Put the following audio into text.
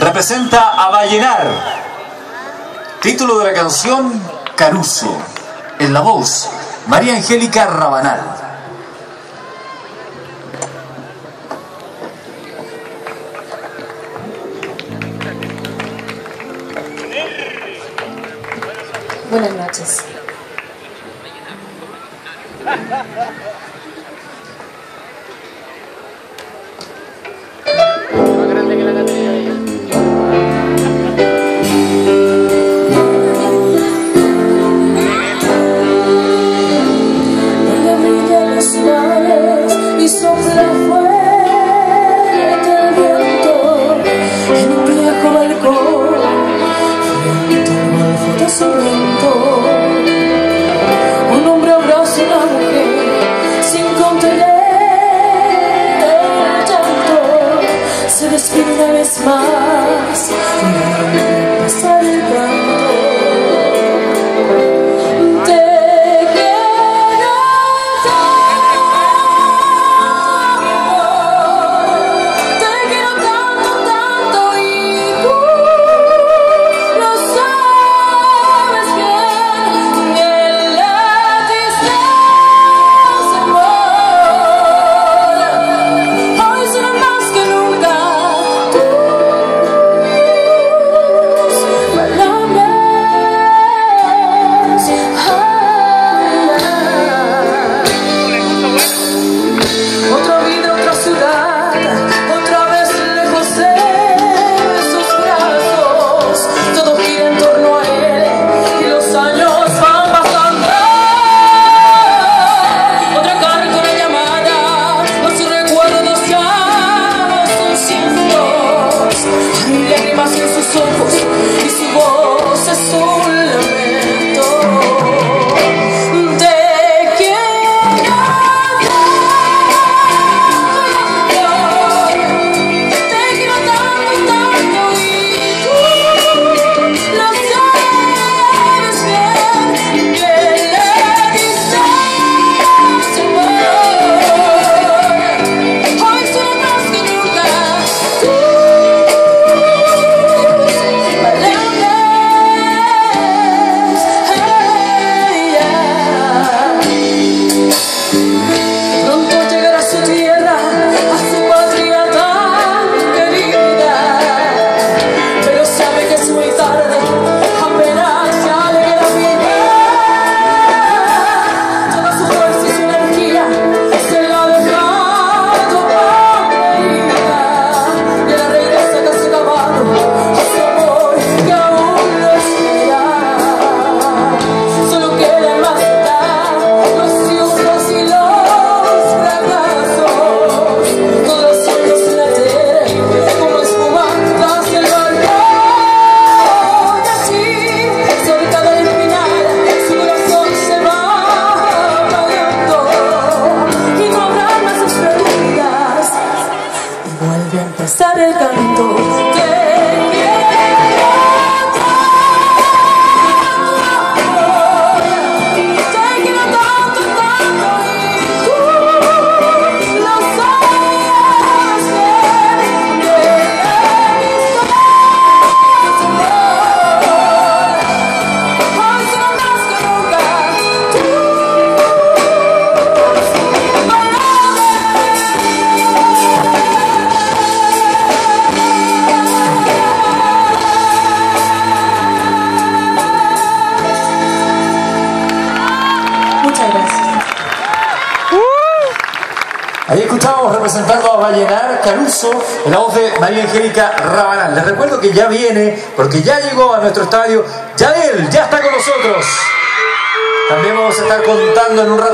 representa a Vallenar. Título de la canción, Caruso. En la voz, María Angélica Rabanal. Buenas noches. Más grande que la lento, su lento. estar cantando Ahí escuchábamos representando a Vallenar Caruso, en la voz de María Angélica Rabanal. Les recuerdo que ya viene, porque ya llegó a nuestro estadio, Yadel, ya está con nosotros. También vamos a estar contando en un rato.